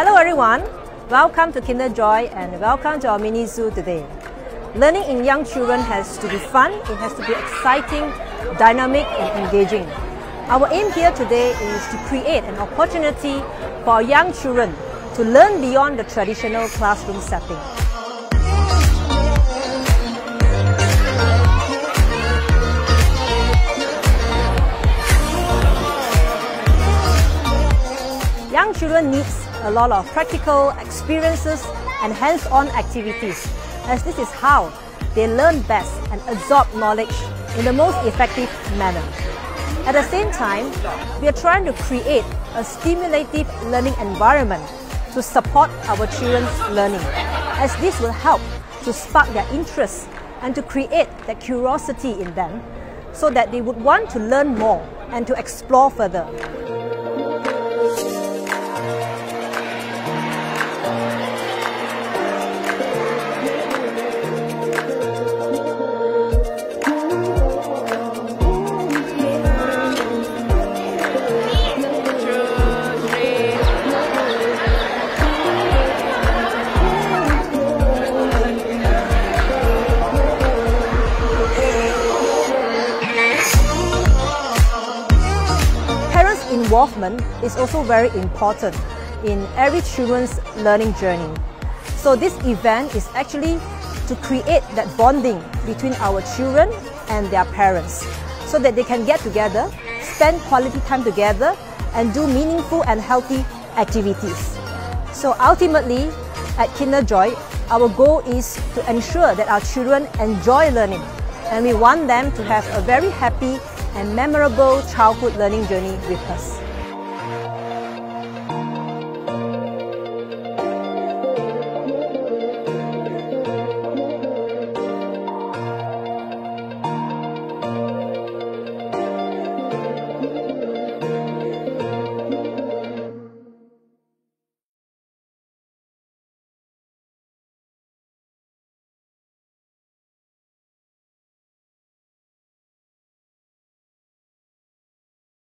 Hello everyone, welcome to Kinder Joy and welcome to our mini zoo today. Learning in young children has to be fun, it has to be exciting, dynamic and engaging. Our aim here today is to create an opportunity for young children to learn beyond the traditional classroom setting. Young children needs a lot of practical experiences and hands-on activities as this is how they learn best and absorb knowledge in the most effective manner. At the same time, we are trying to create a stimulative learning environment to support our children's learning as this will help to spark their interest and to create that curiosity in them so that they would want to learn more and to explore further. Involvement is also very important in every children's learning journey. So this event is actually to create that bonding between our children and their parents so that they can get together, spend quality time together and do meaningful and healthy activities. So ultimately, at Kinder Joy, our goal is to ensure that our children enjoy learning and we want them to have a very happy and memorable childhood learning journey with us.